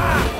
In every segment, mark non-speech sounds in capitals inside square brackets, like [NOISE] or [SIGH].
This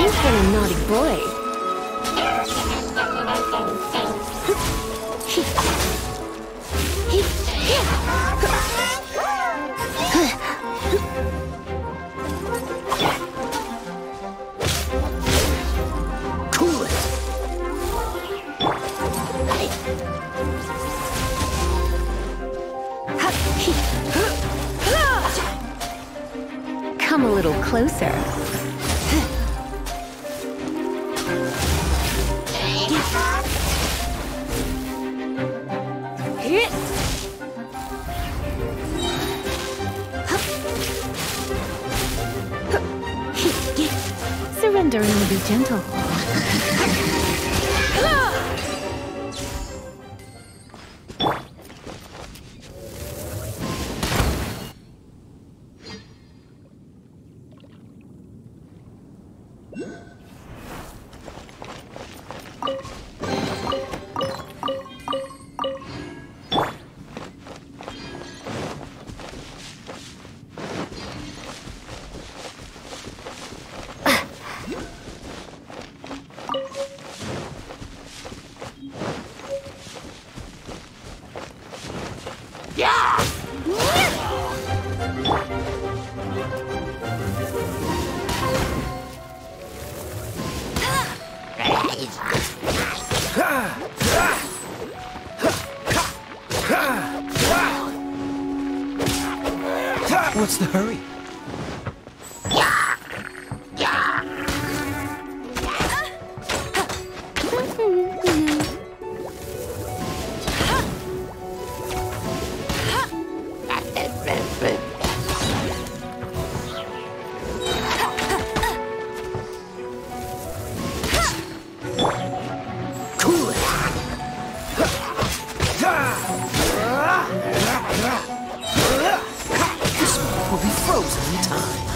You've been a naughty boy. Cool it! Come a little closer. Surrender and be gentle. What's the hurry? time.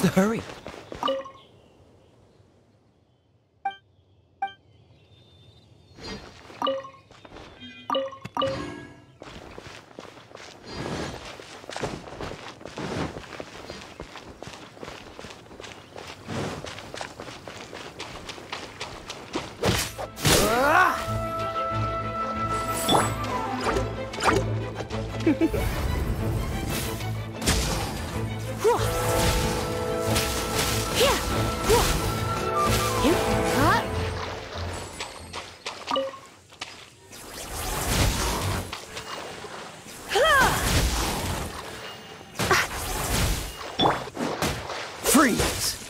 The hurry? Freeze!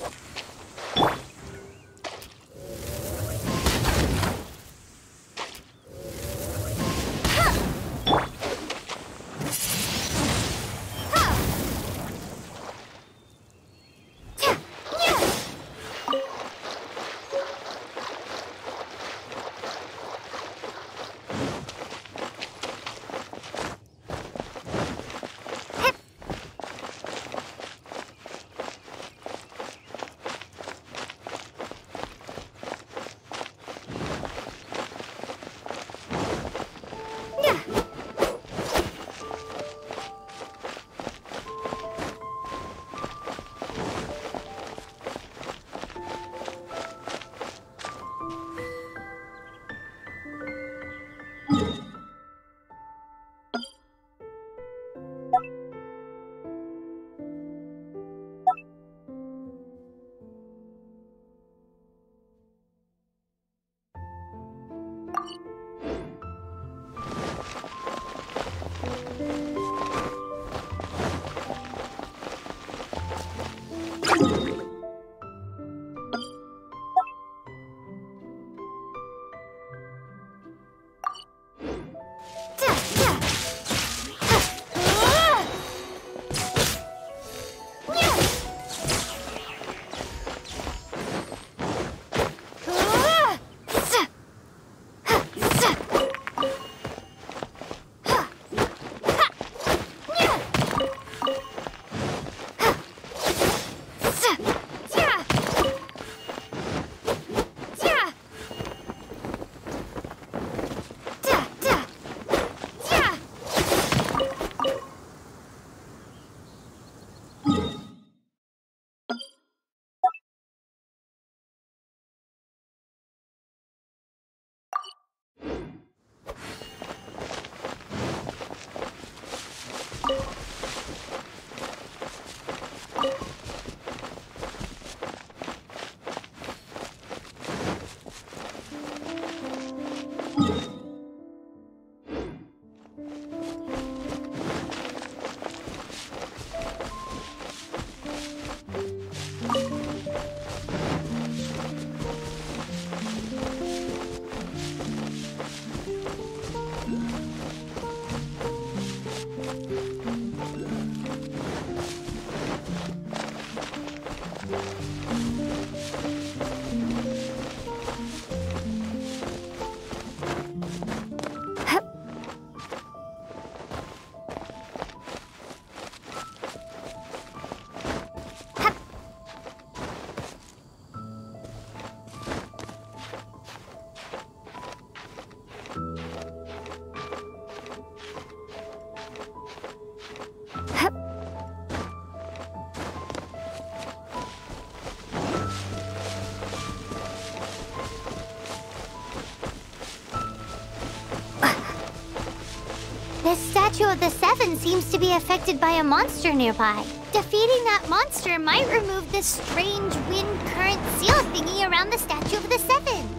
Seems to be affected by a monster nearby. Defeating that monster might remove this strange wind current seal thingy around the statue of the Seven.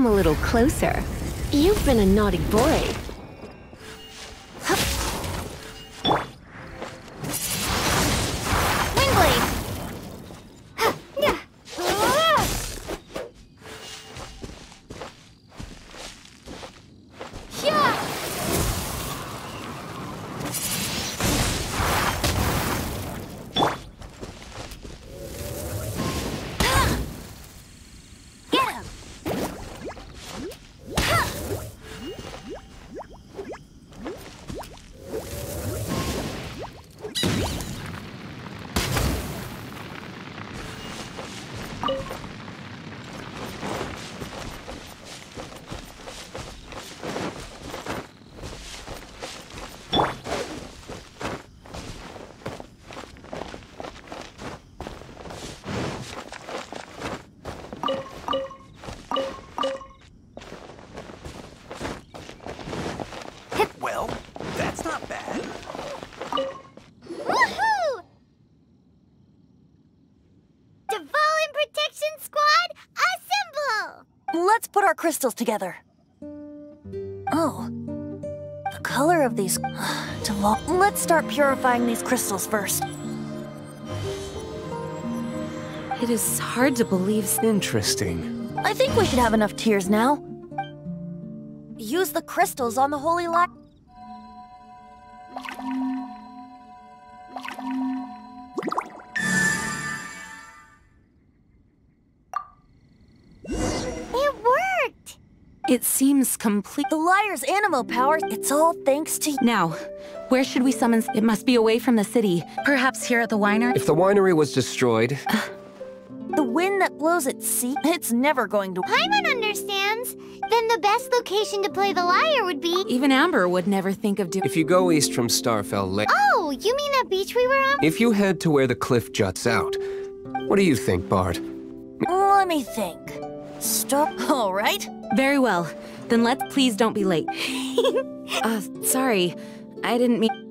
Come a little closer. You've been a naughty boy. Crystals together. Oh. The color of these... [SIGHS] Deval- Let's start purifying these crystals first. It is hard to believe. Interesting. I think we should have enough tears now. Use the crystals on the holy light. It seems complete. The lyre's animal power, it's all thanks to Now, where should we summon? It must be away from the city. Perhaps here at the winery? If the winery was destroyed, uh. the wind that blows at sea. It's never going to. Paimon understands. Then the best location to play the lyre would be. Even Amber would never think of doing. if you go east from Starfell Lake, Oh, you mean that beach we were on? if you head to where the cliff juts out, what do you think, Bard? Let me think. Stop. [LAUGHS] All right. Very well. Then let's please don't be late. [LAUGHS] uh, sorry. I didn't mean.